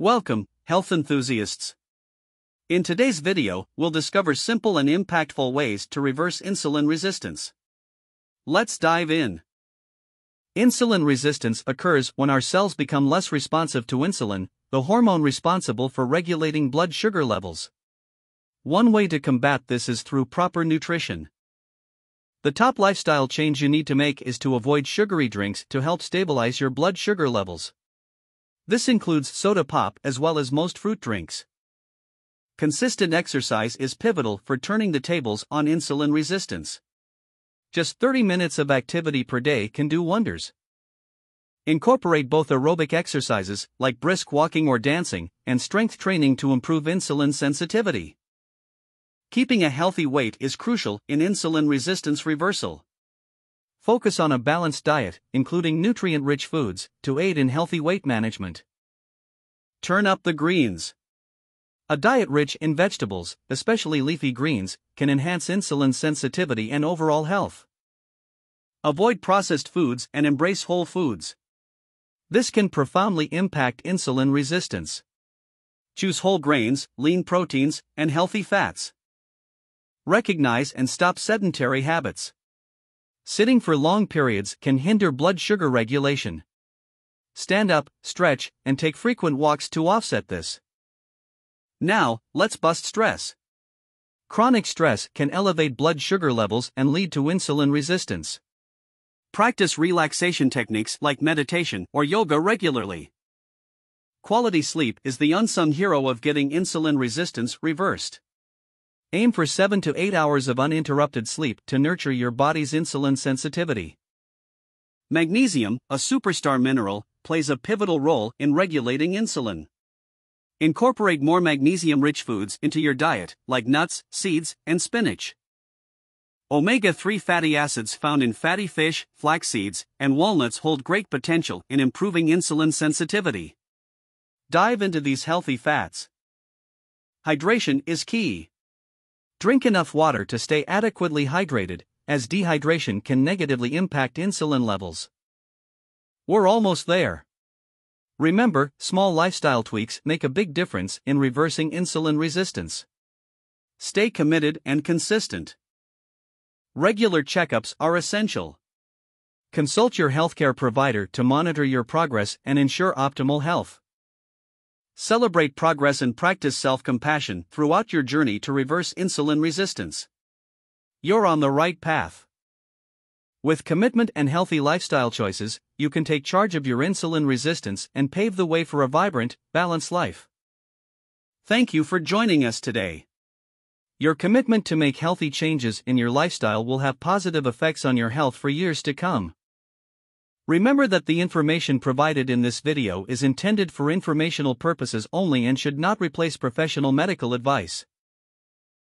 Welcome, health enthusiasts. In today's video, we'll discover simple and impactful ways to reverse insulin resistance. Let's dive in. Insulin resistance occurs when our cells become less responsive to insulin, the hormone responsible for regulating blood sugar levels. One way to combat this is through proper nutrition. The top lifestyle change you need to make is to avoid sugary drinks to help stabilize your blood sugar levels. This includes soda pop as well as most fruit drinks. Consistent exercise is pivotal for turning the tables on insulin resistance. Just 30 minutes of activity per day can do wonders. Incorporate both aerobic exercises, like brisk walking or dancing, and strength training to improve insulin sensitivity. Keeping a healthy weight is crucial in insulin resistance reversal. Focus on a balanced diet, including nutrient rich foods, to aid in healthy weight management. Turn up the greens. A diet rich in vegetables, especially leafy greens, can enhance insulin sensitivity and overall health. Avoid processed foods and embrace whole foods. This can profoundly impact insulin resistance. Choose whole grains, lean proteins, and healthy fats. Recognize and stop sedentary habits. Sitting for long periods can hinder blood sugar regulation. Stand up, stretch, and take frequent walks to offset this. Now, let's bust stress. Chronic stress can elevate blood sugar levels and lead to insulin resistance. Practice relaxation techniques like meditation or yoga regularly. Quality sleep is the unsung hero of getting insulin resistance reversed. Aim for 7 to 8 hours of uninterrupted sleep to nurture your body's insulin sensitivity. Magnesium, a superstar mineral, plays a pivotal role in regulating insulin. Incorporate more magnesium rich foods into your diet, like nuts, seeds, and spinach. Omega 3 fatty acids found in fatty fish, flax seeds, and walnuts hold great potential in improving insulin sensitivity. Dive into these healthy fats. Hydration is key. Drink enough water to stay adequately hydrated, as dehydration can negatively impact insulin levels. We're almost there. Remember, small lifestyle tweaks make a big difference in reversing insulin resistance. Stay committed and consistent. Regular checkups are essential. Consult your healthcare provider to monitor your progress and ensure optimal health. Celebrate progress and practice self compassion throughout your journey to reverse insulin resistance. You're on the right path. With commitment and healthy lifestyle choices, you can take charge of your insulin resistance and pave the way for a vibrant, balanced life. Thank you for joining us today. Your commitment to make healthy changes in your lifestyle will have positive effects on your health for years to come. Remember that the information provided in this video is intended for informational purposes only and should not replace professional medical advice.